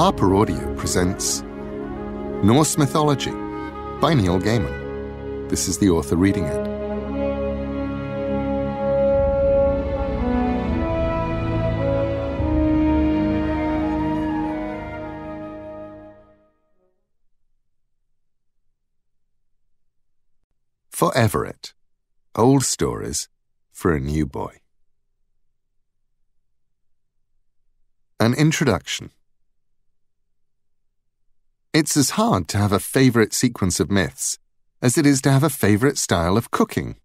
Harper Audio presents Norse Mythology by Neil Gaiman. This is the author reading it. For Everett Old Stories for a New Boy. An Introduction it's as hard to have a favourite sequence of myths as it is to have a favourite style of cooking.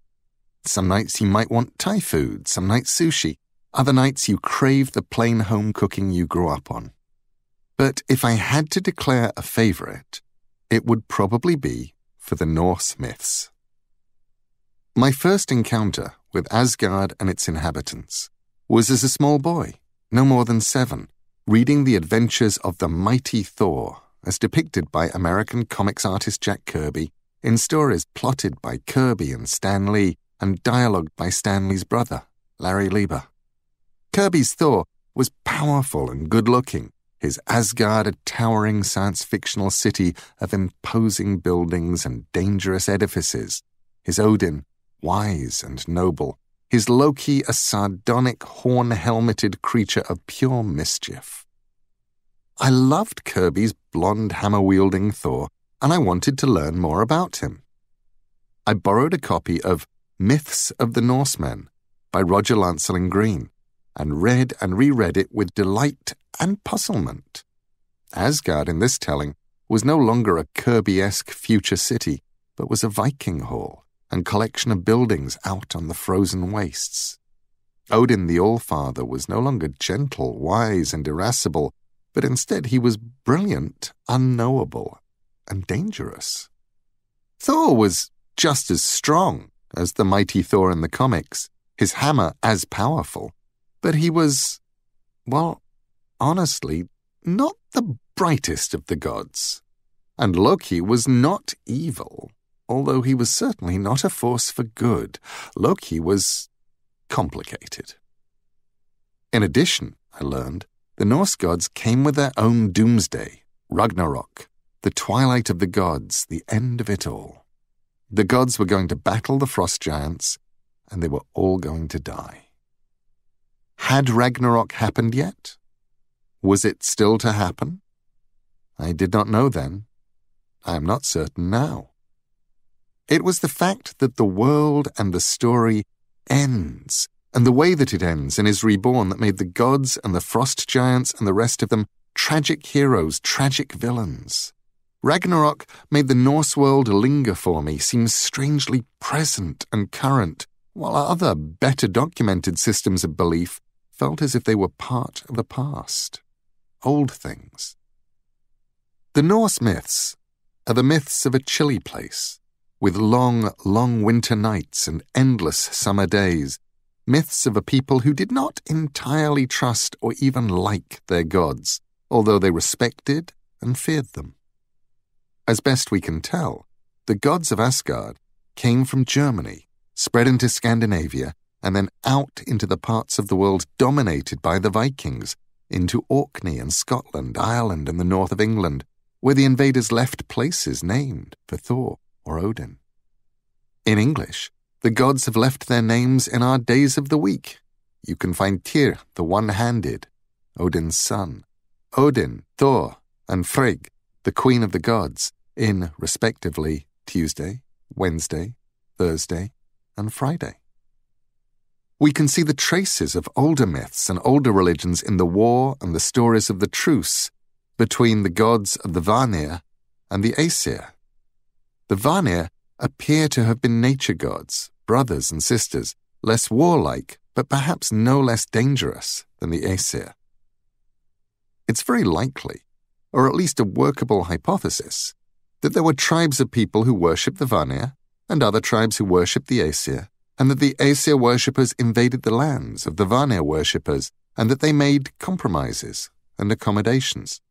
Some nights you might want Thai food, some nights sushi, other nights you crave the plain home cooking you grew up on. But if I had to declare a favourite, it would probably be for the Norse myths. My first encounter with Asgard and its inhabitants was as a small boy, no more than seven, reading the adventures of the mighty Thor as depicted by American comics artist Jack Kirby in stories plotted by Kirby and Stan Lee and dialogued by Stan Lee's brother, Larry Lieber. Kirby's Thor was powerful and good looking, his Asgard a towering science fictional city of imposing buildings and dangerous edifices, his Odin wise and noble, his Loki a sardonic horn helmeted creature of pure mischief. I loved Kirby's blonde hammer wielding Thor, and I wanted to learn more about him. I borrowed a copy of Myths of the Norsemen by Roger Lancelyn Green and read and reread it with delight and puzzlement. Asgard in this telling was no longer a Kirby esque future city, but was a Viking hall and collection of buildings out on the frozen wastes. Odin the Allfather was no longer gentle, wise, and irascible but instead he was brilliant, unknowable, and dangerous. Thor was just as strong as the mighty Thor in the comics, his hammer as powerful, but he was, well, honestly, not the brightest of the gods. And Loki was not evil, although he was certainly not a force for good. Loki was complicated. In addition, I learned, the Norse gods came with their own doomsday, Ragnarok, the twilight of the gods, the end of it all. The gods were going to battle the frost giants, and they were all going to die. Had Ragnarok happened yet? Was it still to happen? I did not know then. I am not certain now. It was the fact that the world and the story ends and the way that it ends and is reborn that made the gods and the frost giants and the rest of them tragic heroes, tragic villains. Ragnarok made the Norse world linger for me, seem strangely present and current, while other, better documented systems of belief felt as if they were part of the past. Old things. The Norse myths are the myths of a chilly place, with long, long winter nights and endless summer days, myths of a people who did not entirely trust or even like their gods, although they respected and feared them. As best we can tell, the gods of Asgard came from Germany, spread into Scandinavia, and then out into the parts of the world dominated by the Vikings, into Orkney and Scotland, Ireland, and the north of England, where the invaders left places named for Thor or Odin. In English, the gods have left their names in our days of the week. You can find Tyr, the one handed, Odin's son, Odin, Thor, and Frigg, the queen of the gods, in, respectively, Tuesday, Wednesday, Thursday, and Friday. We can see the traces of older myths and older religions in the war and the stories of the truce between the gods of the Vanir and the Aesir. The Vanir appear to have been nature gods, brothers and sisters, less warlike, but perhaps no less dangerous than the Aesir. It's very likely, or at least a workable hypothesis, that there were tribes of people who worshipped the Vanir and other tribes who worshipped the Aesir, and that the Aesir worshippers invaded the lands of the Vanir worshippers, and that they made compromises and accommodations.